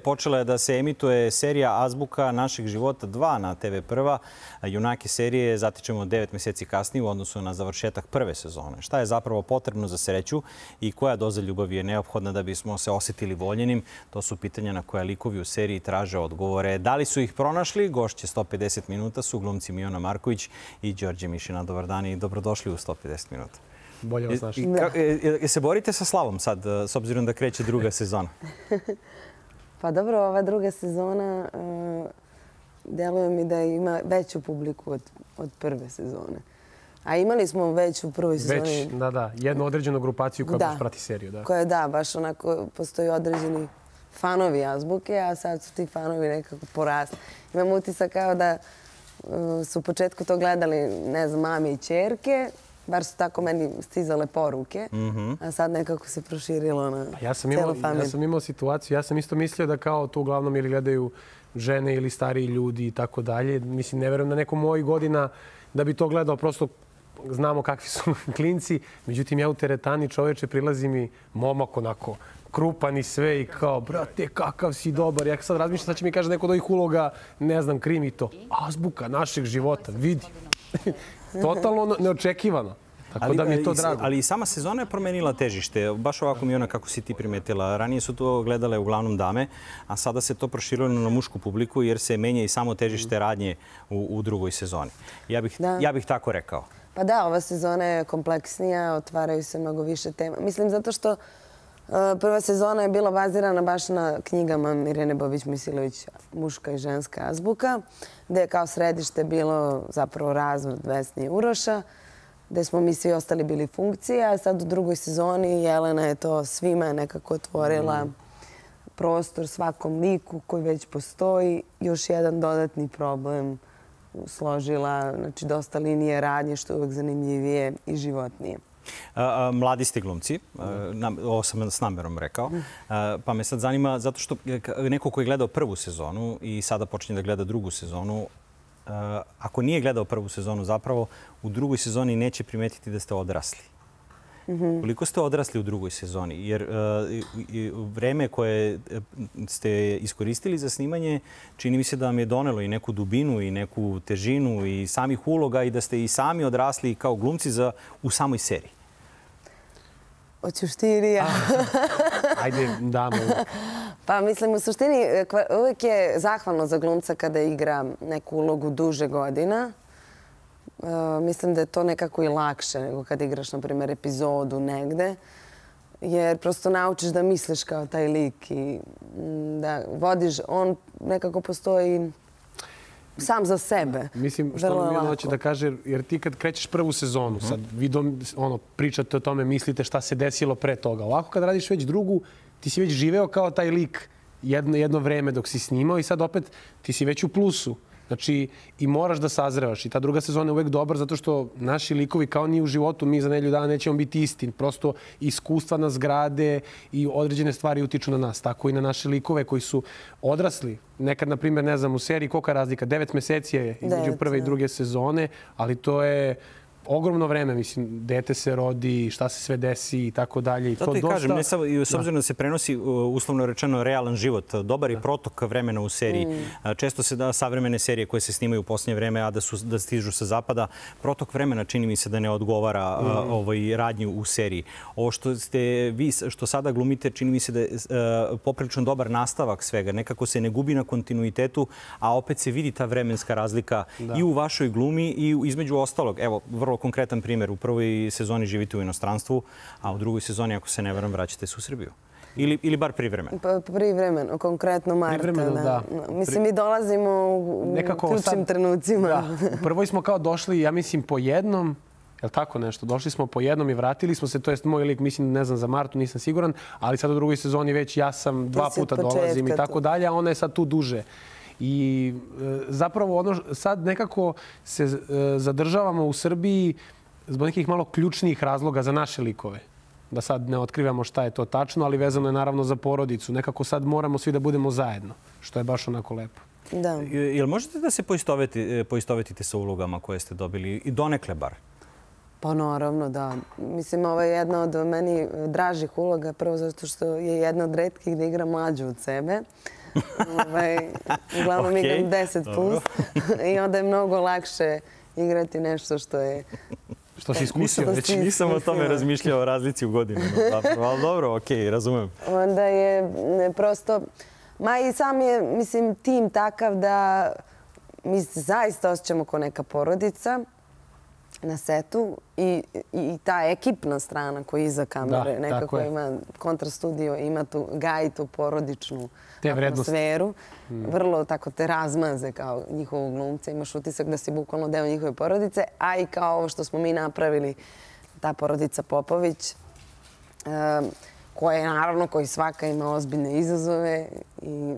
počela je da se emituje serija Azbuka našeg života 2 na TV prva. Junake serije zatičemo devet meseci kasnije u odnosu na završetak prve sezone. Šta je zapravo potrebno za sreću i koja doza ljubavi je neophodna da bismo se osetili voljenim? To su pitanja na koja likovi u seriji traže odgovore. Da li su ih pronašli? Gošće 150 minuta su glumci Miona Marković i Đorđe Mišina. Dobar dan i dobrodošli u 150 minuta. Bolje vas našli. Je se borite sa Slavom sad, s obzirom da kreće druga sezona? Pa dobro, ova druga sezona uh, deluje mi da ima veću publiku od, od prve sezone. A imali smo već u prvoj sezoni... Već, da, da. Jednu određenu grupaciju koja da, baš prati seriju. Da. Koja da, baš onako postoji određeni fanovi azbuke, a sad su ti fanovi nekako porasli. Imam utisak kao da uh, su u početku to gledali, ne znam, mami i čerke, bar su tako meni stizale poruke, mm -hmm. a sad nekako se proširilo na pa ja sam imao, familiju. Ja sam imao situaciju, ja sam isto mislio da kao to uglavnom ili gledaju žene ili stariji ljudi i tako dalje. Mislim, ne verujem da neko mojih godina da bi to gledao prosto znamo kakvi su klinci. Međutim, ja u teretani čoveče prilazi mi momak onako krupan i sve i kao, brate, kakav si dobar. Ja sad razmišljam, sad će mi kaže neko od ovih uloga, ne znam, krimi to. Azbuka našeg života, vidi. Totalno neočekivano. Tako ali, da mi je to drago. Ali i sama sezona je promenila težište. Baš ovako mi ona kako si ti primetila. Ranije su to gledale uglavnom dame, a sada se to proširilo na mušku publiku jer se menja i samo težište radnje u, u drugoj sezoni. Ja bih, da. ja bih tako rekao. Pa da, ova sezona je kompleksnija, otvaraju se mnogo više tema. Mislim zato što prva sezona je bila bazirana baš na knjigama Mirjane Bobić-Misilović, muška i ženska azbuka, gde je kao središte bilo zapravo razvod Vesni i Uroša gde smo mi svi ostali bili funkcije, a sad u drugoj sezoni Jelena je to svima nekako otvorila mm. prostor svakom liku koji već postoji. Još jedan dodatni problem složila, znači dosta linije radnje, što je uvek zanimljivije i životnije. Mladi ste glumci, a, ovo sam s namerom rekao, a, pa me sad zanima, zato što neko ko je gledao prvu sezonu i sada počinje da gleda drugu sezonu, ako nije gledao prvu sezonu zapravo, u drugoj sezoni neće primetiti da ste odrasli. Mm -hmm. Koliko ste odrasli u drugoj sezoni? Jer uh, vreme koje ste iskoristili za snimanje čini mi se da vam je donelo i neku dubinu i neku težinu i samih uloga i da ste i sami odrasli kao glumci za, u samoj seriji. Hoćeš ti ili ja? Ajde, damo. Pa mislim, u suštini e, uvijek je zahvalno za glumca kada igra neku ulogu duže godina. E, mislim da je to nekako i lakše nego kada igraš, na primjer, epizodu negde. Jer prosto naučiš da misliš kao taj lik i da vodiš, on nekako postoji sam za sebe. Mislim, što mi hoće da kaže, jer ti kad krećeš prvu sezonu, uh -huh. sad vi dom, ono, pričate o tome, mislite šta se desilo pre toga. Ovako kad radiš već drugu, ti si već živeo kao taj lik jedno, jedno vreme dok si snimao i sad opet ti si već u plusu. Znači, i moraš da sazrevaš. I ta druga sezona je uvek dobra zato što naši likovi, kao ni u životu, mi za nelju dana nećemo biti istin. Prosto iskustva nas grade i određene stvari utiču na nas. Tako i na naše likove koji su odrasli. Nekad, na primjer, ne znam, u seriji kolika razlika? Devet meseci je između prve i da. druge sezone, ali to je ogromno vreme, mislim, dete se rodi, šta se sve desi i tako dalje. I to, to i dosta... kažem, ne samo, s obzirom da. da se prenosi uslovno rečeno realan život, dobar da. i protok vremena u seriji. Mm. Često se da savremene serije koje se snimaju u posljednje vreme, a da, su, da stižu sa zapada, protok vremena čini mi se da ne odgovara mm. ovaj, radnju u seriji. Ovo što ste vi, što sada glumite, čini mi se da je poprilično dobar nastavak svega. Nekako se ne gubi na kontinuitetu, a opet se vidi ta vremenska razlika da. i u vašoj glumi i između ostalog. Evo, vrlo konkretan primjer. U prvoj sezoni živite u inostranstvu, a u drugoj sezoni, ako se ne varam, vraćate se u Srbiju. Ili, ili bar privremeno? Pa, privremeno, konkretno Marta. Privremeno, da. da. Mislim, mi dolazimo u Nekako ključnim sad, trenucima. Da. Prvo smo kao došli, ja mislim, po jednom, Je li tako nešto? Došli smo po jednom i vratili smo se, to jest moj lik, mislim, ne znam za Martu, nisam siguran, ali sad u drugoj sezoni već ja sam dva puta dolazim i tako dalje, a ona je sad tu duže. I e, zapravo ono sad nekako se e, zadržavamo u Srbiji zbog nekih malo ključnih razloga za naše likove. Da sad ne otkrivamo šta je to tačno, ali vezano je naravno za porodicu. Nekako sad moramo svi da budemo zajedno, što je baš onako lepo. Da. Jel možete da se poistovetite, poistovetite sa ulogama koje ste dobili i donekle bar? Pa naravno, da. Mislim, ovo je jedna od meni dražih uloga, prvo zato što je jedna od redkih da igra mlađu od sebe. Uh, ovaj, uglavnom Okej, igram 10 plus i onda je mnogo lakše igrati nešto što je Što si iskusio Nisam, već. si nisam o tome razmišljao o razlici u godinama. Zapravo, ali dobro, okej, razumem. onda je prosto... Ma i sam je, mislim, tim takav da mi se zaista osjećamo kao neka porodica na setu i, i ta ekipna strana koja je iza kamere, Da, nekako ima kontrastudio, ima tu gaji tu porodičnu Te atmosferu. Vrlo tako te razmaze kao njihovog glumca. Imaš utisak da si bukvalno deo njihove porodice, a i kao ovo što smo mi napravili, ta porodica Popović, um, koja je naravno, koji svaka ima ozbiljne izazove i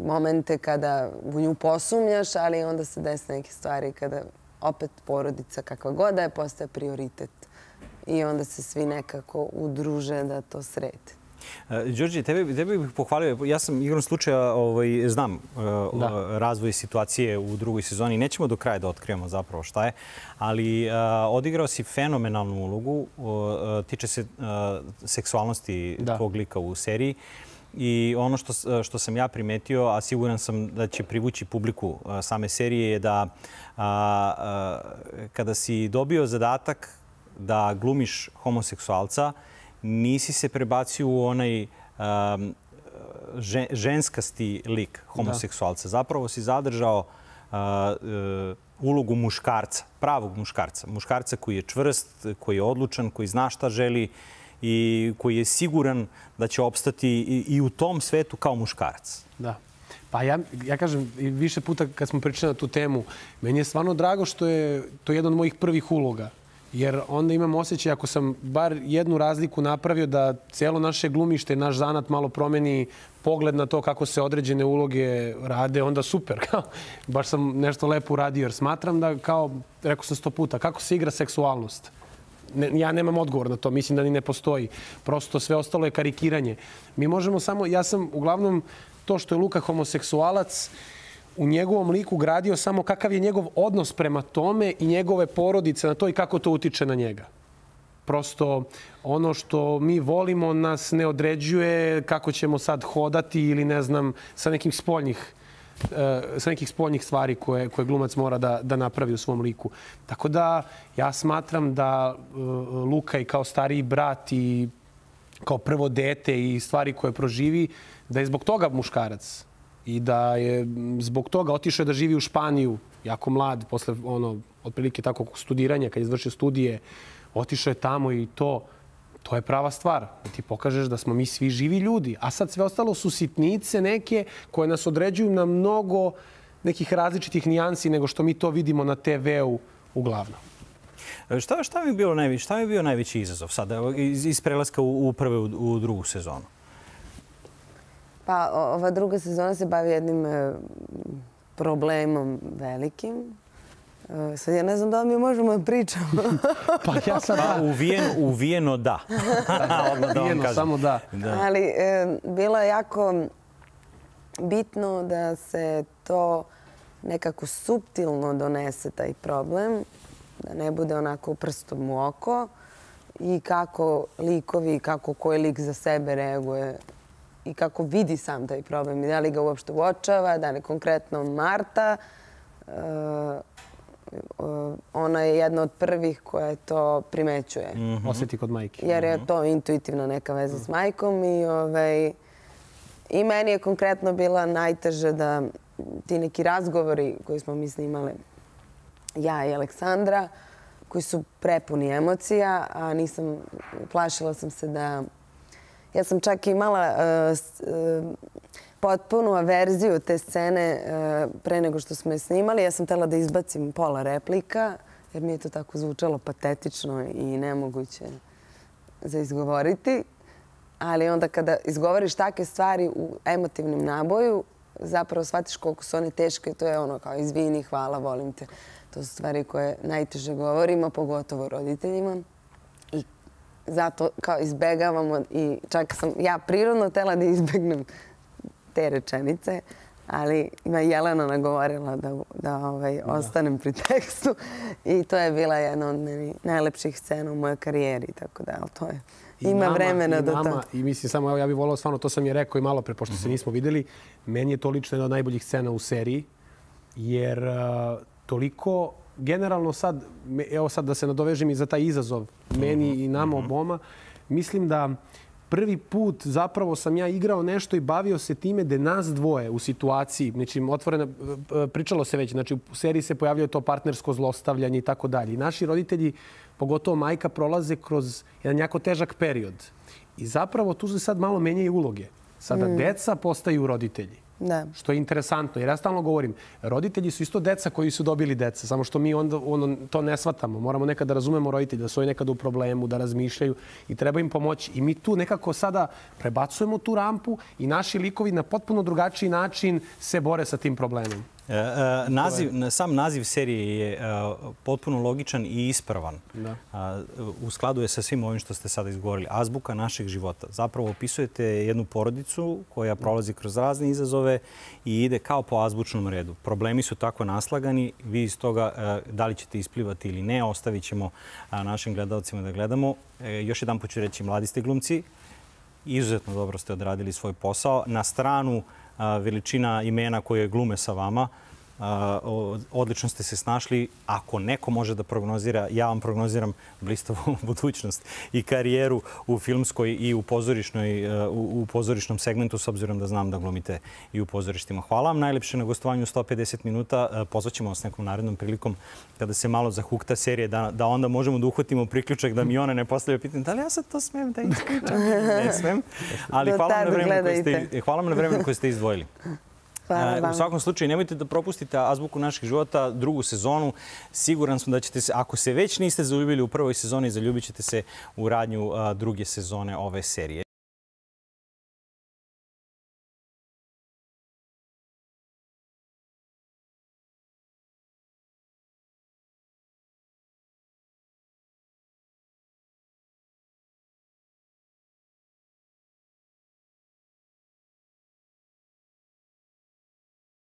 momente kada u nju posumnjaš, ali onda se desi neke stvari kada opet porodica kakva god da je postaje prioritet i onda se svi nekako udruže da to srede. Đorđe, tebe, tebe bih pohvalio. Ja sam igrom slučaja ovaj, znam e, Da. razvoj situacije u drugoj sezoni. Nećemo do kraja da otkrivamo zapravo šta je, ali e, odigrao si fenomenalnu ulogu. O, e, tiče se e, seksualnosti Da. tvog lika u seriji. I ono što, s- što sam ja primetio, a siguran sam da će privući publiku a, same serije, je da a, a, kada si dobio zadatak da glumiš homoseksualca, nisi se prebacio u onaj um, žen, ženskasti lik homoseksualca. Zapravo si zadržao a, e, ulogu muškarca, pravog muškarca. Muškarca koji je čvrst, koji je odlučan, koji zna šta želi i koji je siguran da će opstati i, u tom svetu kao muškarac. Da. Pa ja, ja kažem, više puta kad smo pričali na tu temu, meni je stvarno drago što je to jedan od mojih prvih uloga. Jer onda imam osjećaj, ako sam bar jednu razliku napravio da celo naše glumište, naš zanat malo promeni pogled na to kako se određene uloge rade, onda super. Kao, baš sam nešto lepo uradio jer smatram da, kao, rekao sam sto puta, kako se igra seksualnost. Ne, ja nemam odgovor na to, mislim da ni ne postoji. Prosto sve ostalo je karikiranje. Mi možemo samo, ja sam uglavnom to što je Luka homoseksualac, u njegovom liku gradio samo kakav je njegov odnos prema tome i njegove porodice na to i kako to utiče na njega. Prosto ono što mi volimo nas ne određuje kako ćemo sad hodati ili ne znam sa nekim spoljnih sa nekih spoljnih stvari koje, koje glumac mora da, da napravi u svom liku. Tako da ja smatram da e, Luka i kao stariji brat i kao prvo dete i stvari koje proživi, da je zbog toga muškarac i da je zbog toga otišao da živi u Španiju, jako mlad, posle ono, otprilike tako studiranja, kad je izvršio studije, otišao je tamo i to, to je prava stvar. Da ti pokažeš da smo mi svi živi ljudi. A sad sve ostalo su sitnice neke koje nas određuju na mnogo nekih različitih nijansi nego što mi to vidimo na TV-u uglavnom. E, Šta, šta, mi je bilo najveći, šta je bio najveći izazov sada iz, iz prelaska u, u prve u, u drugu sezonu? Pa ova druga sezona se bavi jednim e, problemom velikim. E, sad ja ne znam da li mi možemo da pričamo. Pa ja sad Pa, uvijeno, uvijeno da. Odmah da vam Uvijeno, kažem. samo da. da. Ali e, bilo je jako bitno da se to nekako suptilno donese taj problem, da ne bude onako prstom u oko i kako likovi, kako koji lik za sebe reaguje i kako vidi sam taj problem i da li ga uopšte uočava, da li konkretno Marta, e, ona je jedna od prvih koja to primećuje osjeti kod majke. jer je to intuitivna neka veza s majkom i ovaj, i meni je konkretno bila najteže da ti neki razgovori koji smo mi snimali ja i Aleksandra koji su prepuni emocija, a nisam, plašila sam se da ja sam čak imala uh, uh, potpunu averziju te scene uh, pre nego što smo je snimali. Ja sam htela da izbacim pola replika, jer mi je to tako zvučalo patetično i nemoguće za izgovoriti. Ali onda kada izgovoriš takve stvari u emotivnom naboju, zapravo shvatiš koliko su one teške to je ono kao izvini, hvala, volim te. To su stvari koje najteže govorimo, pogotovo roditeljima. I zato kao izbegavamo i čak sam ja prirodno htela da izbegnem te rečenice, ali ima Jelena nagovorila da, da ovaj, ostanem pri tekstu. I to je bila jedna od meni najlepših scena u mojoj karijeri, tako da ali to je I ima nama, vremena i do nama. I mislim, samo evo, ja bih volao stvarno, to sam je rekao i malo pre, pošto se nismo videli, meni je to lično jedna od najboljih scena u seriji, jer uh, toliko, generalno sad, me- evo sad da se nadovežem i za taj izazov, meni i nama oboma, mislim da prvi put zapravo sam ja igrao nešto i bavio se time da nas dvoje u situaciji, znači otvorena, e, pričalo se već, znači u seriji se pojavljuje to partnersko zlostavljanje i tako dalje. I naši roditelji, pogotovo majka, prolaze kroz jedan jako težak period. I zapravo tu se sad malo menjaju uloge. Sada deca postaju roditelji. Da. Što je interesantno, jer ja stalno govorim, roditelji su isto deca koji su dobili deca, samo što mi onda ono, to ne shvatamo. Moramo nekada da razumemo roditelje, da su oni nekada u problemu, da razmišljaju i treba im pomoći. I mi tu nekako sada prebacujemo tu rampu i naši likovi na potpuno drugačiji način se bore sa tim problemom. E, e, naziv, sam naziv serije je e, potpuno logičan i ispravan. Da. U skladu je sa svim ovim što ste sada izgovorili. Azbuka našeg života. Zapravo opisujete jednu porodicu koja prolazi kroz razne izazove i ide kao po azbučnom redu. Problemi su tako naslagani. Vi iz toga da li ćete isplivati ili ne, ostavit ćemo našim gledalcima da gledamo. Još jedan put ću reći, mladi ste glumci, izuzetno dobro ste odradili svoj posao. Na stranu veličina imena koje glume sa vama, odlično ste se snašli. Ako neko može da prognozira, ja vam prognoziram blistavu budućnost i karijeru u filmskoj i u, pozorišnoj, a, u, u pozorišnom segmentu, s obzirom da znam da glumite i u pozorištima. Hvala vam najlepše na gostovanju 150 minuta. A, Pozvaćemo vas nekom narednom prilikom kada se malo zahukta serije, da, da onda možemo da uhvatimo priključak da mi ona ne postavlja pitanje da li ja sad to smem da ispričam? ne smem. Ali Do hvala vam, na vremenu koje ste, hvala vam na vremenu koje ste izdvojili. Hvala E, vam. U svakom slučaju, nemojte da propustite Azbuku naših života, drugu sezonu. Siguran sam da ćete se, ako se već niste zaljubili u prvoj sezoni, zaljubit ćete se u radnju a, druge sezone ove serije.